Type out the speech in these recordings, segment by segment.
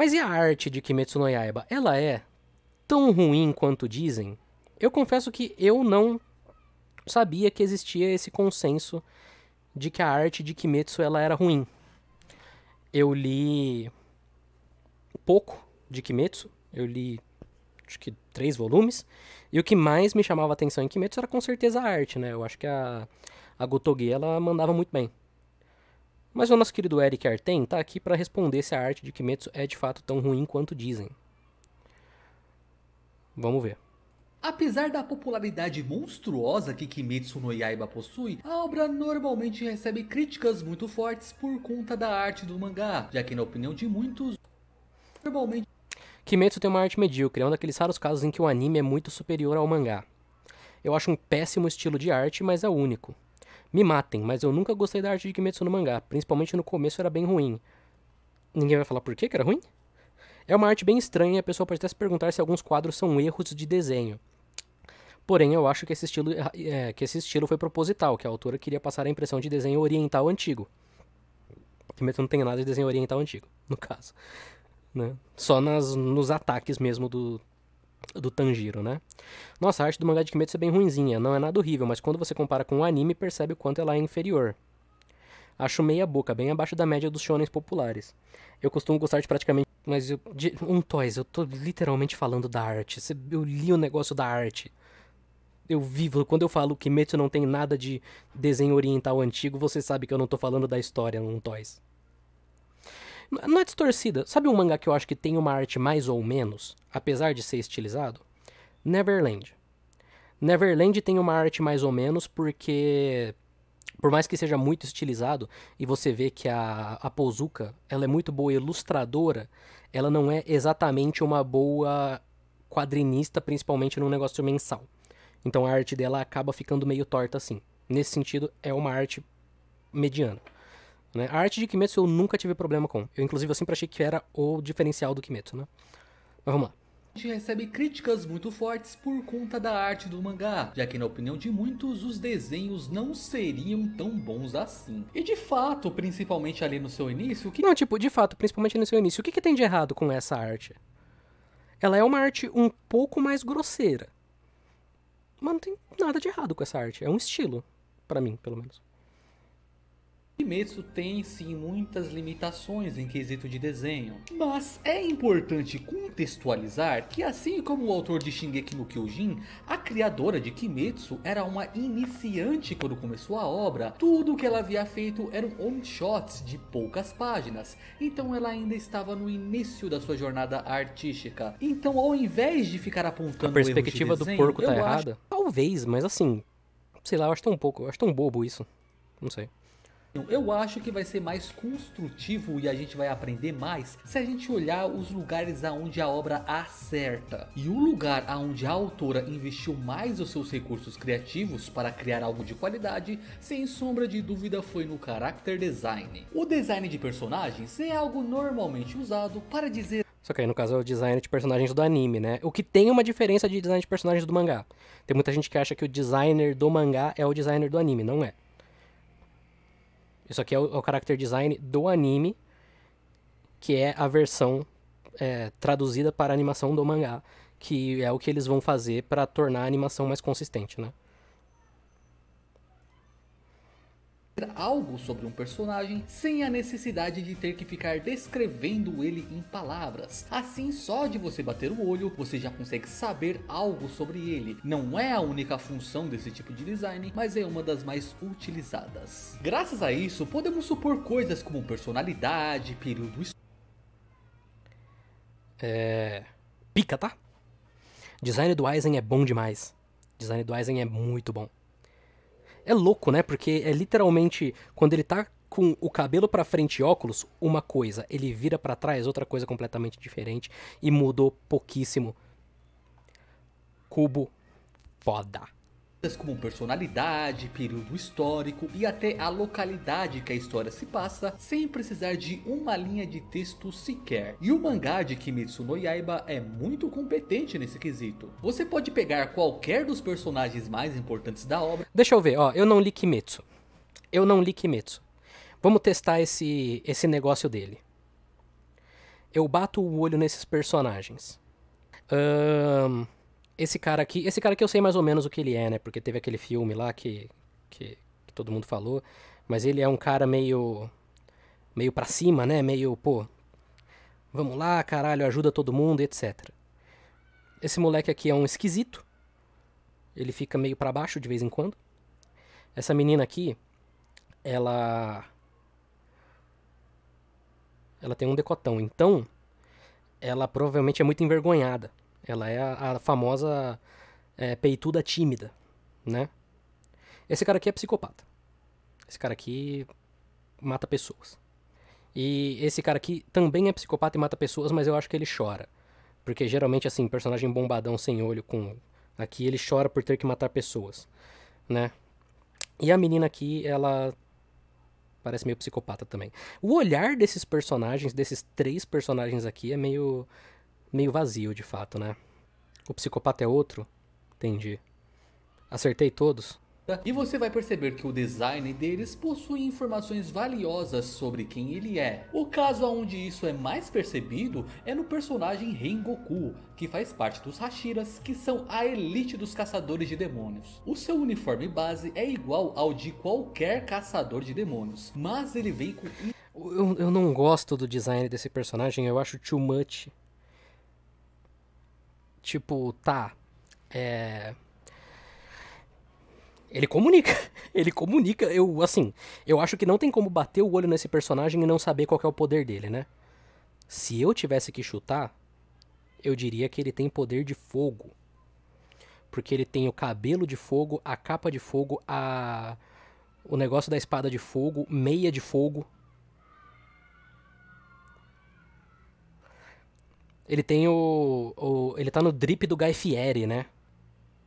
Mas e a arte de Kimetsu no Yaiba? Ela é tão ruim quanto dizem? Eu confesso que eu não sabia que existia esse consenso de que a arte de Kimetsu ela era ruim. Eu li pouco de Kimetsu, eu li acho que três volumes, e o que mais me chamava atenção em Kimetsu era com certeza a arte, né? Eu acho que a, a Gotoge ela mandava muito bem. Mas o nosso querido Eric Arten tá aqui para responder se a arte de Kimetsu é de fato tão ruim quanto dizem. Vamos ver. Apesar da popularidade monstruosa que Kimetsu no Yaiba possui, a obra normalmente recebe críticas muito fortes por conta da arte do mangá, já que na opinião de muitos, normalmente Kimetsu tem uma arte medíocre, é um daqueles raros casos em que o anime é muito superior ao mangá. Eu acho um péssimo estilo de arte, mas é único. Me matem, mas eu nunca gostei da arte de Kimetsu no mangá, principalmente no começo era bem ruim. Ninguém vai falar por que era ruim? É uma arte bem estranha e a pessoa pode até se perguntar se alguns quadros são erros de desenho. Porém, eu acho que esse estilo, é, que esse estilo foi proposital, que a autora queria passar a impressão de desenho oriental antigo. Kimetsu não tem nada de desenho oriental antigo, no caso. Né? Só nas, nos ataques mesmo do, do Tanjiro, né? Nossa, a arte do mangá de Kimetsu é bem ruinzinha, não é nada horrível, mas quando você compara com o anime, percebe o quanto ela é inferior. Acho meia boca, bem abaixo da média dos shonens populares. Eu costumo gostar de praticamente... Mas eu, de, um toys, eu tô literalmente falando da arte. Eu li o negócio da arte eu vivo, quando eu falo que Kimetsu não tem nada de desenho oriental antigo, você sabe que eu não tô falando da história num Toys. Não é distorcida. Sabe um mangá que eu acho que tem uma arte mais ou menos, apesar de ser estilizado? Neverland. Neverland tem uma arte mais ou menos porque por mais que seja muito estilizado e você vê que a, a Pozuka, ela é muito boa ilustradora, ela não é exatamente uma boa quadrinista, principalmente num negócio mensal. Então a arte dela acaba ficando meio torta assim. Nesse sentido, é uma arte mediana. Né? A arte de Kimetsu eu nunca tive problema com. Eu, inclusive, eu sempre achei que era o diferencial do Kimetsu, né? Mas vamos lá. A gente recebe críticas muito fortes por conta da arte do mangá, já que na opinião de muitos, os desenhos não seriam tão bons assim. E de fato, principalmente ali no seu início... Que... Não, tipo, de fato, principalmente no seu início, o que, que tem de errado com essa arte? Ela é uma arte um pouco mais grosseira. Mas não tem nada de errado com essa arte. É um estilo, para mim, pelo menos. Kimetsu tem sim muitas limitações em quesito de desenho, mas é importante contextualizar que assim como o autor de Shingeki no Kyojin, a criadora de Kimetsu era uma iniciante quando começou a obra, tudo que ela havia feito eram one-shots de poucas páginas, então ela ainda estava no início da sua jornada artística, então ao invés de ficar apontando A perspectiva desenho, do porco tá errada? Acho... Talvez, mas assim, sei lá, eu acho tão pouco, eu acho tão bobo isso, não sei. Eu acho que vai ser mais construtivo e a gente vai aprender mais se a gente olhar os lugares aonde a obra acerta. E o lugar aonde a autora investiu mais os seus recursos criativos para criar algo de qualidade, sem sombra de dúvida foi no character design. O design de personagens é algo normalmente usado para dizer só que aí no caso é o design de personagens do anime, né? O que tem uma diferença de design de personagens do mangá. Tem muita gente que acha que o designer do mangá é o designer do anime, não é. Isso aqui é o, é o character design do anime, que é a versão é, traduzida para a animação do mangá, que é o que eles vão fazer para tornar a animação mais consistente, né? Algo sobre um personagem sem a necessidade de ter que ficar descrevendo ele em palavras. Assim, só de você bater o olho, você já consegue saber algo sobre ele. Não é a única função desse tipo de design, mas é uma das mais utilizadas. Graças a isso, podemos supor coisas como personalidade, período É... Pica, tá? Design do Aizen é bom demais. Design do Aizen é muito bom. É louco, né? Porque é literalmente quando ele tá com o cabelo para frente e óculos, uma coisa, ele vira para trás, outra coisa completamente diferente e mudou pouquíssimo. Cubo foda como personalidade, período histórico e até a localidade que a história se passa, sem precisar de uma linha de texto sequer. E o mangá de Kimetsu no Yaiba é muito competente nesse quesito. Você pode pegar qualquer dos personagens mais importantes da obra. Deixa eu ver, ó, eu não li Kimetsu. Eu não li Kimetsu. Vamos testar esse, esse negócio dele. eu bato o olho nesses personagens. Ahn, esse cara aqui, esse cara aqui eu sei mais ou menos o que ele é, né? Porque teve aquele filme lá que, que, que todo mundo falou. Mas ele é um cara meio. meio pra cima, né? Meio, pô. Vamos lá, caralho, ajuda todo mundo, etc. Esse moleque aqui é um esquisito. Ele fica meio pra baixo de vez em quando. Essa menina aqui, ela. Ela tem um decotão. Então, ela provavelmente é muito envergonhada. Ela é a, a famosa é, peituda tímida, né? Esse cara aqui é psicopata. Esse cara aqui mata pessoas. E esse cara aqui também é psicopata e mata pessoas, mas eu acho que ele chora. Porque geralmente, assim, personagem bombadão sem olho com. Aqui ele chora por ter que matar pessoas, né? E a menina aqui, ela parece meio psicopata também. O olhar desses personagens, desses três personagens aqui, é meio meio vazio, de fato, né? O psicopata é outro? Entendi. Acertei todos? E você vai perceber que o design deles possui informações valiosas sobre quem ele é. O caso onde isso é mais percebido é no personagem Rengoku, que faz parte dos Hashiras, que são a elite dos caçadores de demônios. O seu uniforme base é igual ao de qualquer caçador de demônios, mas ele vem com... Eu, eu não gosto do design desse personagem, eu acho too much. Tipo, tá. É. Ele comunica. Ele comunica. Eu, assim, eu acho que não tem como bater o olho nesse personagem e não saber qual é o poder dele, né? Se eu tivesse que chutar, eu diria que ele tem poder de fogo. Porque ele tem o cabelo de fogo, a capa de fogo, a o negócio da espada de fogo, meia de fogo. Ele tem o, o ele tá no drip do Guy Fieri, né?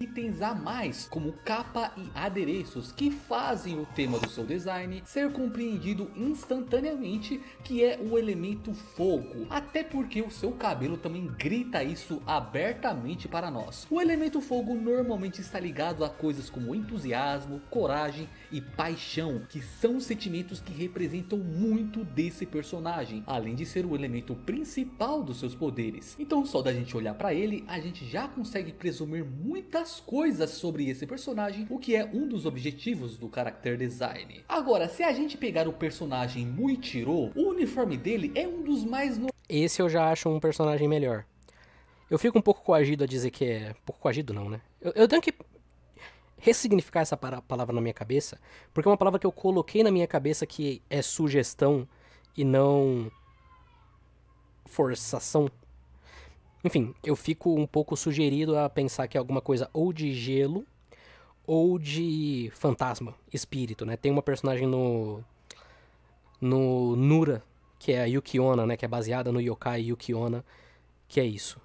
Itens a mais, como capa e adereços, que fazem o tema do seu design ser compreendido instantaneamente, que é o elemento fogo. Até porque o seu cabelo também grita isso abertamente para nós. O elemento fogo normalmente está ligado a coisas como entusiasmo, coragem e paixão, que são sentimentos que representam muito desse personagem, além de ser o elemento principal dos seus poderes. Então só da gente olhar para ele, a gente já consegue presumir muitas coisas sobre esse personagem, o que é um dos objetivos do character design. Agora, se a gente pegar o personagem Muichiro, o uniforme dele é um dos mais... No... Esse eu já acho um personagem melhor. Eu fico um pouco coagido a dizer que é... Pouco coagido não, né? Eu, eu tenho que ressignificar essa palavra na minha cabeça, porque é uma palavra que eu coloquei na minha cabeça que é sugestão e não forçação. Enfim, eu fico um pouco sugerido a pensar que é alguma coisa ou de gelo ou de fantasma, espírito, né? Tem uma personagem no no Nura, que é a Yukiona, né, que é baseada no yokai Yukiona, que é isso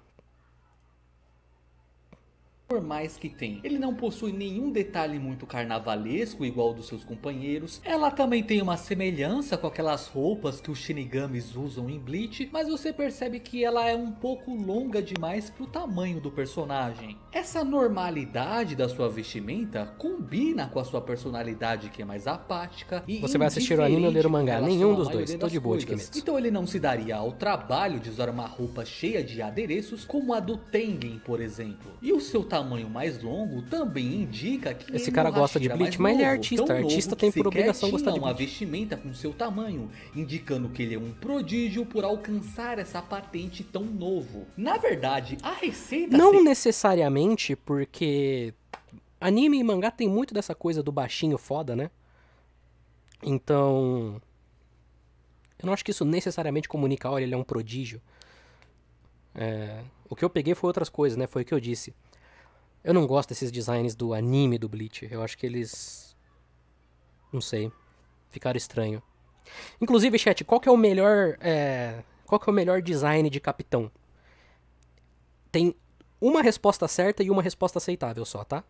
normais que tem. Ele não possui nenhum detalhe muito carnavalesco igual dos seus companheiros. Ela também tem uma semelhança com aquelas roupas que os Shinigamis usam em Bleach, mas você percebe que ela é um pouco longa demais pro tamanho do personagem. Essa normalidade da sua vestimenta combina com a sua personalidade que é mais apática e Você vai assistir o anime ou ler o mangá? Nenhum dos dois, tô de boa de Então ele não se daria ao trabalho de usar uma roupa cheia de adereços como a do Tengen, por exemplo. E o seu tamanho tamanho mais longo também indica que esse cara gosta de Bleach, mas ele é artista. Artista tem por obrigação gostar de uma vestimenta com seu tamanho, indicando que ele é um prodígio por alcançar essa patente tão novo. Na verdade, a receita não se... necessariamente porque anime e mangá tem muito dessa coisa do baixinho foda, né? Então, eu não acho que isso necessariamente comunica, olha, ele é um prodígio. É, o que eu peguei foi outras coisas, né? Foi o que eu disse. Eu não gosto desses designs do anime do Bleach. Eu acho que eles. Não sei. Ficaram estranho. Inclusive, chat, qual que é o melhor. É... Qual que é o melhor design de capitão? Tem uma resposta certa e uma resposta aceitável só, tá?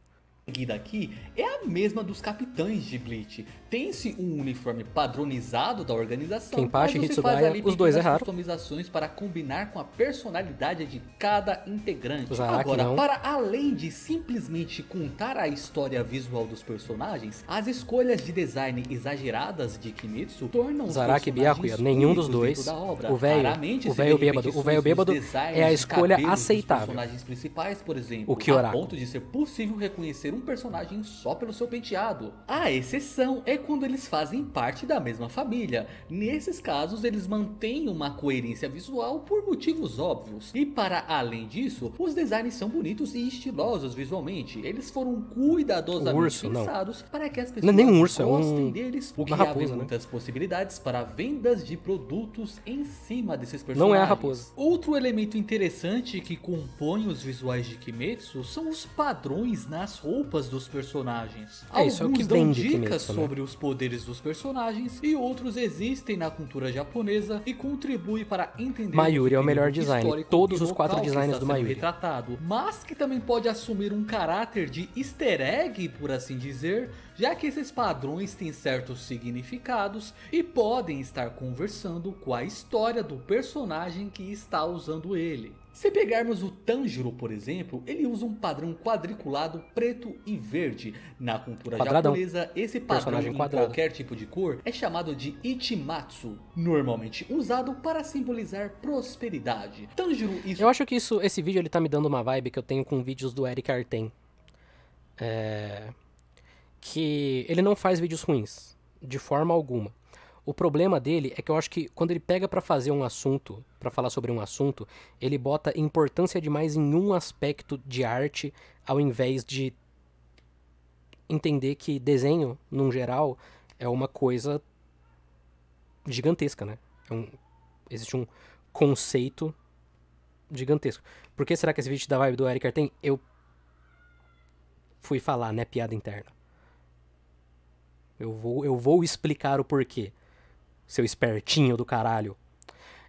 Seguida aqui é a mesma dos capitães de Bleach. Tem-se um uniforme padronizado da organização, Kenpachi mas você faz ali os dois pequenas erraram. customizações para combinar com a personalidade de cada integrante. Zaraki Agora, não. para além de simplesmente contar a história visual dos personagens, as escolhas de design exageradas de Kimetsu tornam os Zaraki e Byakuya, nenhum dos dois. dentro da obra. O velho- o velho bêbado- o velho bêbado é a escolha cabelos dos aceitável. personagens principais, por exemplo, O Kyoraku. a ponto de ser possível reconhecer um personagem só pelo seu penteado. A exceção é quando eles fazem parte da mesma família. Nesses casos, eles mantêm uma coerência visual por motivos óbvios. E para além disso, os designs são bonitos e estilosos visualmente. Eles foram cuidadosamente urso, não. pensados para que as Não pessoas é nem um urso, é um- gostem deles, o que abre raposa, né? muitas possibilidades para vendas de produtos em cima desses personagens. Não é a raposa. Outro elemento interessante que compõe os visuais de Kimetsu são os padrões nas roupas dos personagens. É, isso é o que Alguns dão dicas Kimetsu, né? sobre os poderes dos personagens e outros existem na cultura japonesa e contribuem para entender Mayuri é o melhor design. Todos os quatro designs do Mayuri. retratado, mas que também pode assumir um caráter de easter egg, por assim dizer, já que esses padrões têm certos significados e podem estar conversando com a história do personagem que está usando ele. Se pegarmos o Tanjiro, por exemplo, ele usa um padrão quadriculado preto e verde. Na cultura Quadradão. japonesa, esse padrão em qualquer tipo de cor é chamado de Ichimatsu, normalmente usado para simbolizar prosperidade. Tanjiro e Eu acho que isso, esse vídeo ele tá me dando uma vibe que eu tenho com vídeos do Eric Artem. É... Que ele não faz vídeos ruins, de forma alguma. O problema dele é que eu acho que quando ele pega pra fazer um assunto, pra falar sobre um assunto, ele bota importância demais em um aspecto de arte, ao invés de entender que desenho, num geral, é uma coisa gigantesca, né? É um- existe um conceito gigantesco. Por que será que esse vídeo da vibe do Eric Artem? Eu fui falar, né? Piada interna. Eu vou, eu vou explicar o porquê. Seu espertinho do caralho.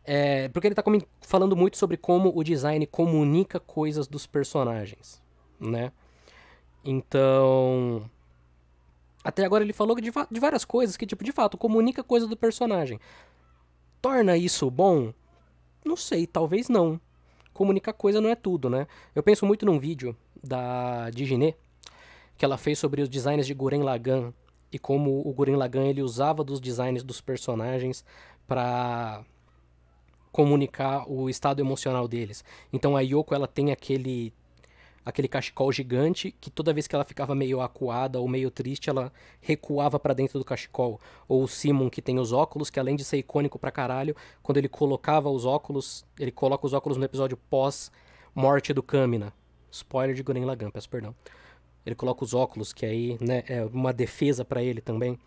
É, porque ele tá comen- falando muito sobre como o design comunica coisas dos personagens, né? Então, até agora ele falou de, de várias coisas que, tipo, de fato, comunica coisas do personagem. Torna isso bom? Não sei, talvez não. Comunicar coisa não é tudo, né? Eu penso muito num vídeo da Diginé, que ela fez sobre os designs de Guren Lagann e como o Guren Lagann ele usava dos designs dos personagens para comunicar o estado emocional deles. Então a Yoko ela tem aquele aquele cachecol gigante que toda vez que ela ficava meio acuada ou meio triste, ela recuava pra dentro do cachecol. Ou o Simon que tem os óculos, que além de ser icônico pra caralho, quando ele colocava os óculos, ele coloca os óculos no episódio pós morte do Kamina. Spoiler de Guren Lagann, peço perdão. Ele coloca os óculos, que aí né, é uma defesa pra ele também.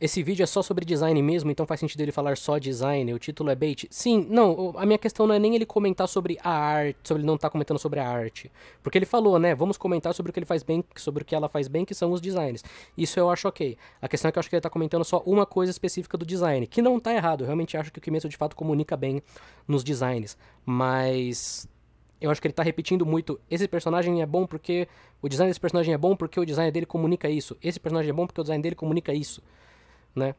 Esse vídeo é só sobre design mesmo, então faz sentido ele falar só design. O título é bait. Sim, não, a minha questão não é nem ele comentar sobre a arte, sobre ele não estar comentando sobre a arte. Porque ele falou, né? Vamos comentar sobre o que ele faz bem, sobre o que ela faz bem, que são os designs. Isso eu acho ok. A questão é que eu acho que ele tá comentando só uma coisa específica do design, que não tá errado. Eu realmente acho que o Kimetsu de fato comunica bem nos designs. Mas eu acho que ele tá repetindo muito. Esse personagem é bom porque. O design desse personagem é bom porque o design dele comunica isso. Esse personagem é bom porque o design dele comunica isso. Né?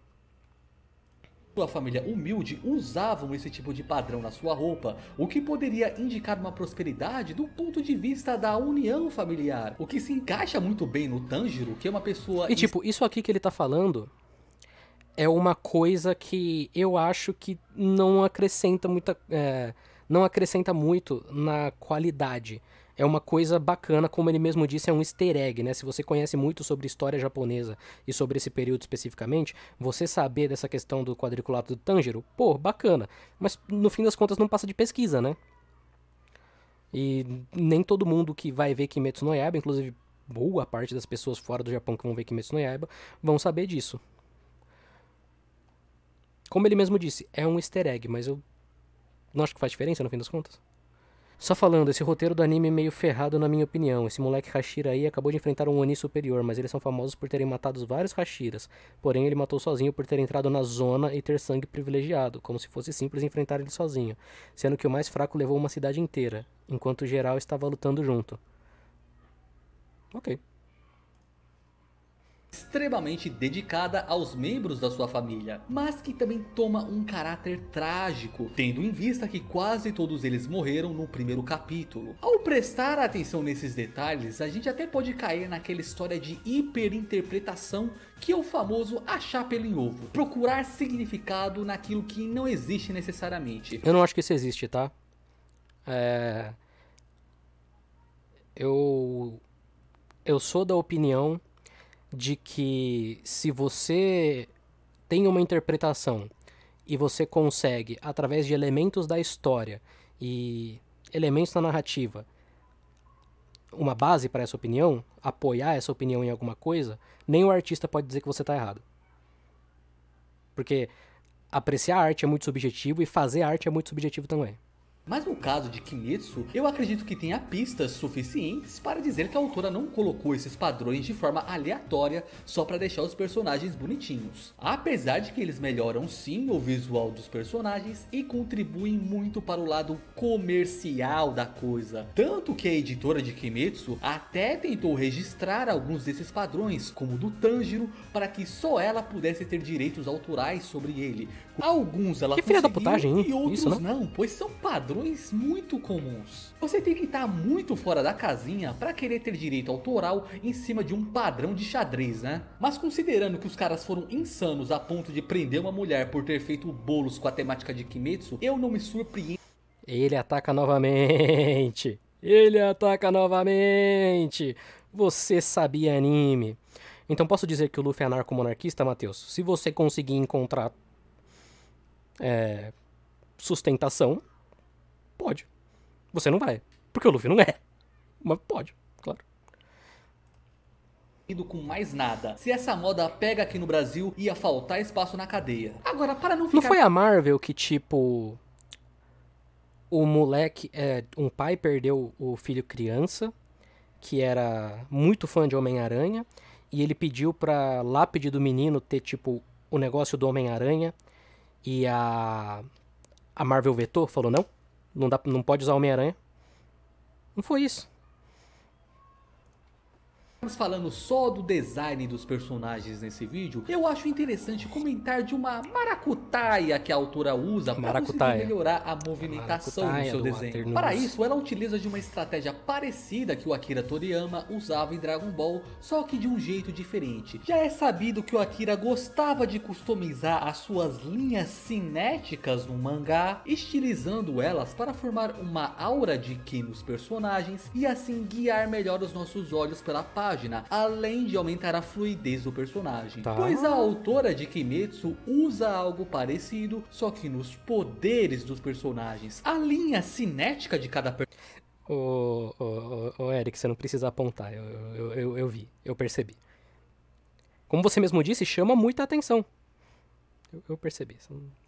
sua família humilde usavam esse tipo de padrão na sua roupa, o que poderia indicar uma prosperidade do ponto de vista da união familiar, o que se encaixa muito bem no Tanjiro, que é uma pessoa E tipo, isso aqui que ele tá falando é uma coisa que eu acho que não acrescenta muita. é, não acrescenta muito na qualidade. É uma coisa bacana, como ele mesmo disse, é um easter egg, né? Se você conhece muito sobre história japonesa e sobre esse período especificamente, você saber dessa questão do quadriculado do Tanjiro, pô, bacana. Mas no fim das contas não passa de pesquisa, né? E nem todo mundo que vai ver Kimetsu no Yaiba, inclusive boa parte das pessoas fora do Japão que vão ver Kimetsu no Yaiba, vão saber disso. Como ele mesmo disse, é um easter egg, mas eu não acho que faz diferença no fim das contas. Só falando, esse roteiro do anime é meio ferrado na minha opinião. Esse moleque Hashira aí acabou de enfrentar um Oni superior, mas eles são famosos por terem matado vários Hashiras. Porém, ele matou sozinho por ter entrado na zona e ter sangue privilegiado, como se fosse simples enfrentar ele sozinho. Sendo que o mais fraco levou uma cidade inteira, enquanto o geral estava lutando junto. Ok. Extremamente dedicada aos membros da sua família, mas que também toma um caráter trágico, tendo em vista que quase todos eles morreram no primeiro capítulo. Ao prestar atenção nesses detalhes, a gente até pode cair naquela história de hiperinterpretação que é o famoso achar pelo em ovo, procurar significado naquilo que não existe necessariamente. Eu não acho que isso existe, tá? É... Eu. Eu sou da opinião de que se você tem uma interpretação e você consegue, através de elementos da história e elementos da narrativa, uma base para essa opinião, apoiar essa opinião em alguma coisa, nem o artista pode dizer que você está errado. Porque apreciar arte é muito subjetivo e fazer arte é muito subjetivo também. Mas no caso de Kimetsu, eu acredito que tenha pistas suficientes para dizer que a autora não colocou esses padrões de forma aleatória só para deixar os personagens bonitinhos. Apesar de que eles melhoram sim o visual dos personagens e contribuem muito para o lado comercial da coisa. Tanto que a editora de Kimetsu até tentou registrar alguns desses padrões, como o do Tanjiro, para que só ela pudesse ter direitos autorais sobre ele. Alguns ela Que filha da conseguiu putagem, e outros Isso, não? não, pois são padrões muito comuns. Você tem que estar muito fora da casinha para querer ter direito autoral em cima de um padrão de xadrez, né? Mas considerando que os caras foram insanos a ponto de prender uma mulher por ter feito bolos com a temática de Kimetsu, eu não me surpreendo Ele ataca novamente. Ele ataca novamente. Você sabia anime. Então posso dizer que o Luffy é anarco-monarquista, Matheus? Se você conseguir encontrar é, sustentação, pode. Você não vai. Porque o Luffy não é. Mas pode, claro. com mais nada. Se essa moda pega aqui no Brasil, ia faltar espaço na cadeia. Agora, para não Não ficar foi a Marvel que, tipo. O moleque. É, um pai perdeu o filho criança, que era muito fã de Homem-Aranha, e ele pediu pra lápide do menino ter, tipo, o negócio do Homem-Aranha, e a. A Marvel vetou, falou: não, não, dá, não pode usar Homem-Aranha. Não foi isso. Estamos falando só do design dos personagens nesse vídeo, eu acho interessante comentar de uma maracutaia que a autora usa para melhorar a movimentação do Maracutaia seu do desenho. Para isso, ela utiliza de uma estratégia parecida que o Akira Toriyama usava em Dragon Ball, só que de um jeito diferente. Já é sabido que o Akira gostava de customizar as suas linhas cinéticas no mangá, estilizando elas para formar uma aura de Ki nos personagens e assim guiar melhor os nossos olhos pela página, além de aumentar a fluidez do personagem. Tá. Pois a autora de Kimetsu usa algo parecido, só que nos poderes dos personagens. A linha cinética de cada personagem Ô, ô, ô, ô, Eric, você não precisa apontar. Eu, eu, eu, eu vi, eu percebi. Como você mesmo disse, chama muita atenção. Eu, eu percebi. Você não-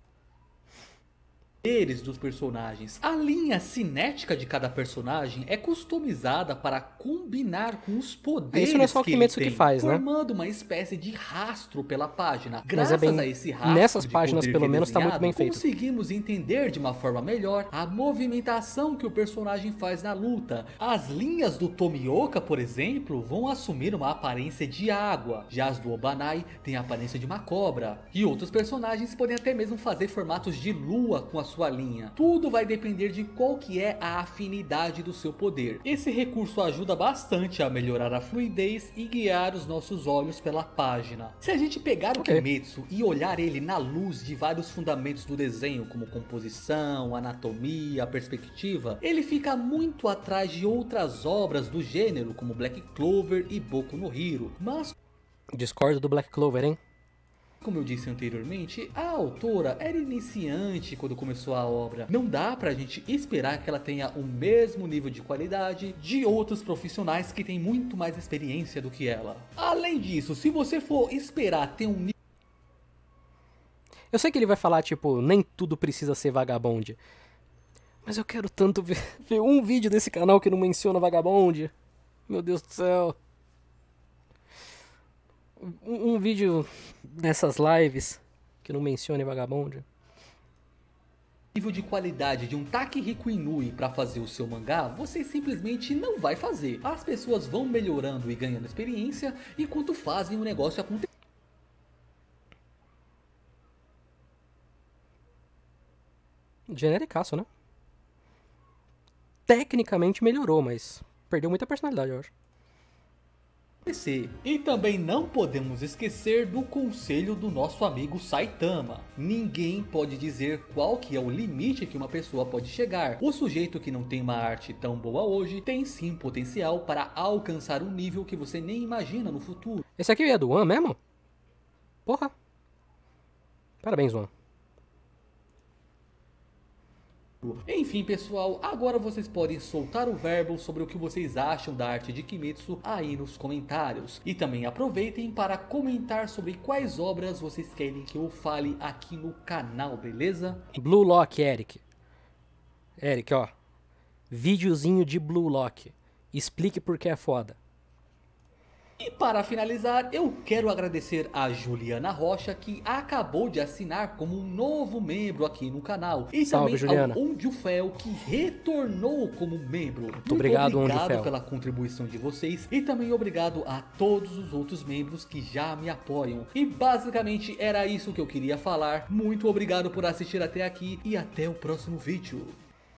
poderes dos personagens. A linha cinética de cada personagem é customizada para combinar com os poderes Isso não é só o que Kimetsu que faz, né? formando uma espécie de rastro pela página. É Graças bem- a esse rastro nessas páginas, pelo menos, tá muito bem feito. Conseguimos entender de uma forma melhor a movimentação que o personagem faz na luta. As linhas do Tomioka, por exemplo, vão assumir uma aparência de água, já as do Obanai têm a aparência de uma cobra. E outros personagens podem até mesmo fazer formatos de lua com a sua linha. Tudo vai depender de qual que é a afinidade do seu poder. Esse recurso ajuda bastante a melhorar a fluidez e guiar os nossos olhos pela página. Se a gente pegar o Ok. Kimetsu e olhar ele na luz de vários fundamentos do desenho, como composição, anatomia, perspectiva, ele fica muito atrás de outras obras do gênero, como Black Clover e Boku no Hero. Mas Discordo do Black Clover, hein? Como eu disse anteriormente, a autora era iniciante quando começou a obra. Não dá pra gente esperar que ela tenha o mesmo nível de qualidade de outros profissionais que têm muito mais experiência do que ela. Além disso, se você for esperar ter um Eu sei que ele vai falar, tipo, nem tudo precisa ser vagabonde. Mas eu quero tanto ver, ver um vídeo desse canal que não menciona vagabonde. Meu Deus do céu. Um, um vídeo dessas lives que não mencione vagabonde. nível de qualidade de um Takehiko Inui para fazer o seu mangá, você simplesmente não vai fazer. As pessoas vão melhorando e ganhando experiência enquanto fazem o negócio acontecer. Genericaço, né? Tecnicamente melhorou, mas perdeu muita personalidade, eu acho. E também não podemos esquecer do conselho do nosso amigo Saitama. Ninguém pode dizer qual que é o limite que uma pessoa pode chegar. O sujeito que não tem uma arte tão boa hoje tem sim potencial para alcançar um nível que você nem imagina no futuro. Esse aqui é do One mesmo? Porra. Parabéns, One. Enfim pessoal, agora vocês podem soltar o verbo sobre o que vocês acham da arte de Kimetsu aí nos comentários. E também aproveitem para comentar sobre quais obras vocês querem que eu fale aqui no canal, beleza? Blue Lock, Eric. Eric, ó. Videozinho de Blue Lock. Explique por que é foda. E para finalizar, eu quero agradecer a Juliana Rocha que acabou de assinar como um novo membro aqui no canal. E Salve, também Juliana. ao Ondifel que retornou como membro. Muito obrigado, obrigado Ondifel. pela contribuição de vocês e também obrigado a todos os outros membros que já me apoiam. E basicamente era isso que eu queria falar. Muito obrigado por assistir até aqui e até o próximo vídeo.